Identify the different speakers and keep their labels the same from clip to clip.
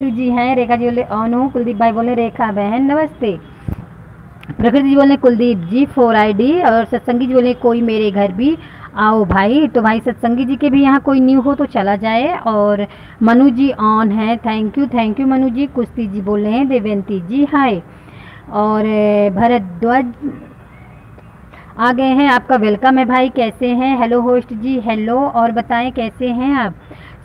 Speaker 1: जी हैं, रेखा जी बोले, अनु, कुलदीप भाई बोले, रेखा बहन, नमस्ते। प्रकृति जी बोले, कुलदीप जी, फोर आईडी और सत्संगी जी बोले, कोई मेरे घर भी आओ भाई। तो भाई, सत्संगी जी के भी यहाँ कोई न्यू हो तो चला जाए। और मनु जी ऑन है thank you thank you Manu ji. Kushti ji बोल हैं, देवंती जी हाय और भरद्वाज आ गए हैं, आपका वेलकम है भाई, कैसे हैं? हेलो होस्ट जी हेलो और बताएँ, कैसे हैं आप?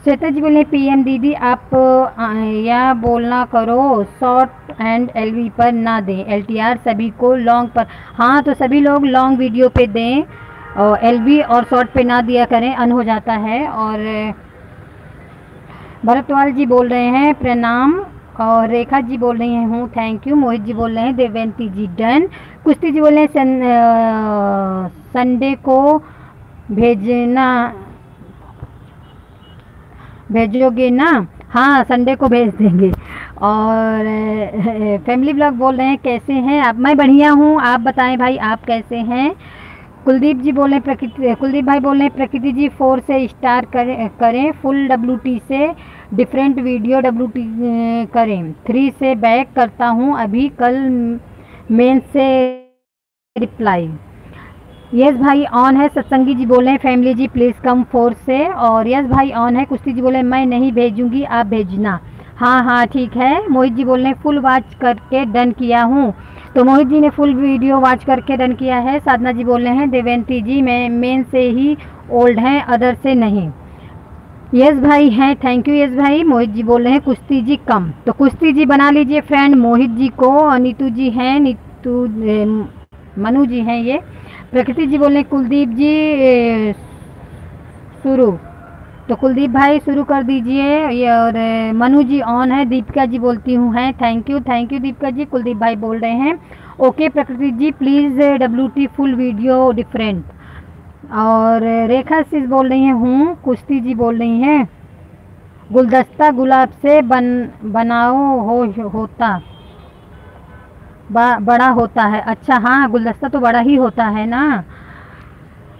Speaker 1: श्वेता जी बोले पीएम दीदी आप अ, या बोलना करो शॉर्ट एंड एलवी पर ना दें। एलटीआर सभी को लॉन्ग पर हाँ तो सभी लोग लॉन्ग वीडियो पे दें और एलवी और शॉर्ट पे ना दिया करें अन हो जाता है। और भरतवाल जी बोल रहे हैं प्रणाम। और रेखा जी बोल रही हैं हूँ थैंक यू। मोहित जी बोल रहे हैं देवंती जी डन। कुश्ती जी बोल रहे हैं सन, संडे को भेजना भेजोगे ना? हाँ संडे को भेज देंगे। और फैमिली ब्लॉग बोल रहे हैं, कैसे हैं? आप, मैं बढ़िया हूँ, आप बताएँ भाई, आप कैसे हैं? कुलदीप जी बोले प्रकृति, कुलदीप भाई बोल रहे हैं, प्रकृति जी फोर से स्टार करें करें फुल डब्लू टी से डिफरेंट वीडियो डब्लू टी करें। थ्री से बैक करता हूँ, अभी कल मेन से रिप्लाई यस भाई ऑन है सत्संगी जी बोले फैमिली जी प्लीज़ कम फोर्स से और यस भाई ऑन है कुश्ती जी बोले मैं नहीं भेजूँगी आप भेजना हाँ हाँ ठीक है मोहित जी बोल रहे हैं फुल वॉच करके डन किया हूँ तो मोहित जी ने फुल वीडियो वॉच करके डन किया है साधना जी बोल रहे हैं देवेंती जी मैं मेन से ही ओल्ड हैं अदर से नहीं यस भाई हैं थैंक यू यस भाई मोहित जी बोल रहे हैं कुश्ती जी कम तो कुश्ती जी बना लीजिए फ्रेंड मोहित जी को और नीतू जी हैं नीतू मनु जी हैं ये प्रकृति जी बोल रहे कुलदीप जी शुरू। तो कुलदीप भाई, शुरू कर दीजिए। और मनु जी ऑन है, दीपिका जी बोलती हूँ, हैं। Thank you thank you Deepika ji, Kuldeep भाई बोल रहे हैं। Okay Prakriti ji please W T full video different और रेखा सिस बोल रही हैं, हूँ। कुश्ती जी बोल रही हैं, गुलदस्ता गुलाब से बन, बनाओ हो, होता। बड़ा होता है। अच्छा हाँ गुलदस्ता तो बड़ा ही होता है ना।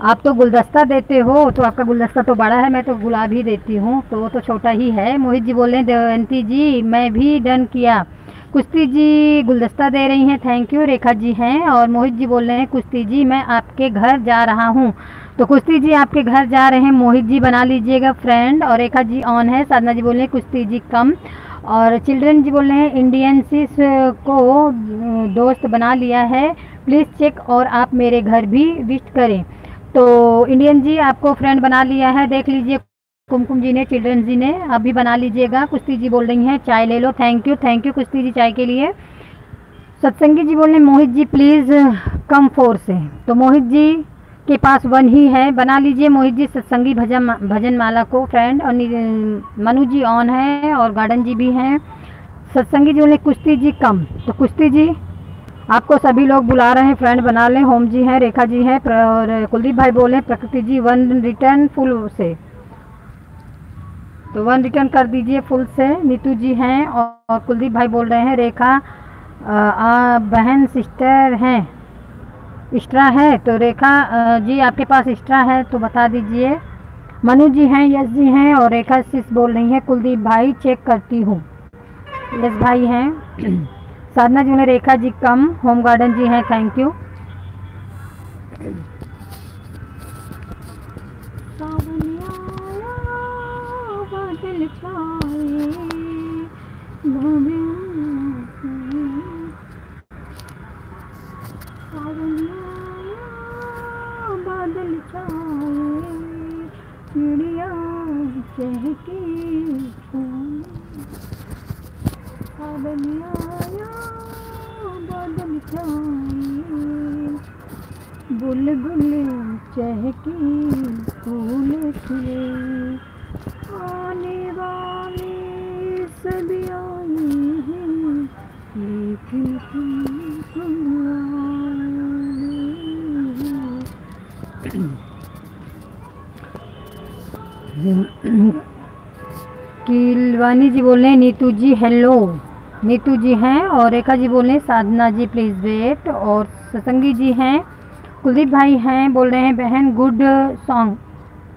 Speaker 1: आप तो गुलदस्ता देते हो तो आपका गुलदस्ता तो बड़ा है, मैं तो गुलाब ही देती हूँ तो वो तो छोटा ही है। मोहित जी बोले देवंती जी, मैं भी डन किया। कुश्ती जी गुलदस्ता दे रही हैं, थैंक यू, रेखा जी हैं, और मोहित जी बोल रहे हैं, कुश्ती जी, मैं आपके घर जा रहा हूँ। तो कुश्ती जी आपके घर जा रहे हैं, मोहित जी बना लीजिएगा फ्रेंड, और रेखा जी ऑन है, साधना जी बोल रहे हैं, कुश्ती जी कम और चिल्ड्रन जी बोल रहे हैं इंडियन सिस को दोस्त बना लिया है। प्लीज़ चेक और आप मेरे घर भी विस्ट करें। तो इंडियन जी आपको फ्रेंड बना लिया है, देख लीजिए। कुमकुम जी ने चिल्ड्रन जी ने अभी बना लीजिएगा। कुश्ती जी बोल रही हैं, चाय ले लो। Thank you thank you Kushti ji चाय के लिए। सत्संगी जी बोल रहे हैं, Mohit ji please come four से तो मोहित जी के पास वन ही है। बना लीजिए मोहित जी सत्संगी भजन भजन माला को फ्रेंड और मनु जी ऑन है और गार्डन जी भी हैं। सत्संगी जी बोले कुश्ती जी कम। तो कुश्ती जी आपको सभी लोग बुला रहे हैं फ्रेंड बना लें। होम जी हैं रेखा जी हैं और कुलदीप भाई बोले प्रकृति जी वन रिटर्न फुल से। तो वन रिटर्न कर दीजिए फुल से। नीतू जी हैं और कुलदीप भाई बोल रहे हैं रेखा आ, आ, बहन सिस्टर हैं। एक्स्ट्रा है तो रेखा जी आपके पास एक्स्ट्रा है तो बता दीजिए। मनु जी हैं, यश जी हैं, और रेखा सिस बोल रही हैं, कुलदीप भाई चेक करती हूँ। यश भाई हैं। साधना जी ने रेखा जी कम, होम गार्डन जी हैं थैंक यू छाए बादल चिड़िया चहके सावन आया बादल छाए बुलबुल चहके फूल खिले आने वाले सभी आए हैं लेकिन किलवानी जी बोल रहे हैं, नीतू जी हेलो नीतू जी हैं और रेखा जी बोल रहे हैं, साधना जी प्लीज़ वेट और सतंगी जी हैं, कुलदीप भाई हैं, बोल रहे हैं, बहन गुड सॉन्ग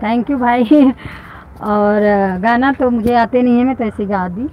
Speaker 1: थैंक यू भाई. और गाना तो मुझे आते नहीं है, मैं तो ऐसे गा दी।